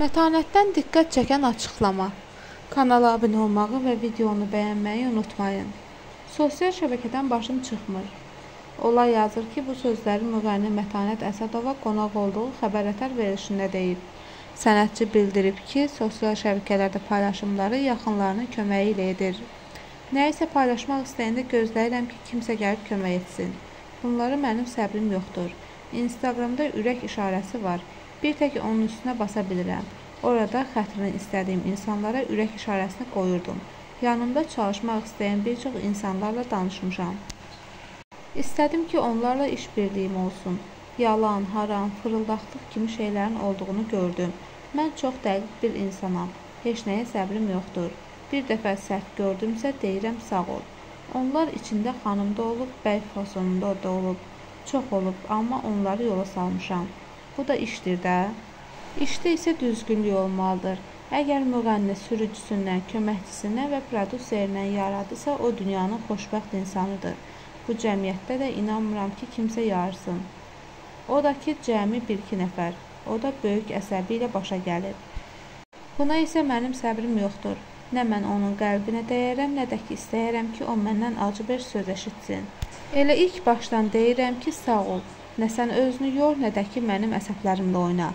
Mətanətdən diqqət çəkən açıqlama. Kanala abunə olmağı və videonu bəyənməyi unutmayın. Sosial şəbəkədən başım çıxmır. Olay yazır ki, bu sözləri müğənni Mətanət Əsədova qonaq olduğu xəbərətər verilişində deyib. Sənətçi bildirib ki, sosial şəbəkələrdə paylaşımları yaxınlarının köməyi ilə edir. Nəyisə paylaşmaq istəyəndə gözləyirəm ki, kimsə gəlib kömək etsin. Bunlara mənim səbrim yoxdur. Instagramda ürək işarəsi var. Bir tək onun üstünə basa bilirəm. Orada xətrini istədiyim insanlara ürək işarəsini qoyurdum. Yanımda çalışmaq istəyən bir çox insanlarla danışmışam. İstədim ki, onlarla iş birliyim olsun. Yalan, haram, fırıldaqlıq kimi şeylərin olduğunu gördüm. Mən çox dəqiq bir insanam. Heç nəyə səbrim yoxdur. Bir dəfə sərt gördümsə deyirəm sağ ol. Onlar içində xanım da olub, bəy fasonunda da olub. Çox olub, amma onları yola salmışam. Bu da işdir də. İşdə isə düzgünlük olmalıdır. Əgər müğənni sürücüsündən, köməkçisindən və prodüserindən yaradısa, o dünyanın xoşbəxt insanıdır. Bu cəmiyyətdə də inanmıram ki, kimsə yarsın. O da ki, cəmi bir-iki nəfər. O da böyük əsəbi ilə başa gəlib. Buna isə mənim səbrim yoxdur. Nə mən onun qəlbinə dəyərəm, nə də ki istəyərəm ki, o məndən acı bir söz eşitsin. Elə ilk başdan deyirəm ki, sağ ol. Nə sən özünü yor, nə də ki mənim əsəblərimlə oyna.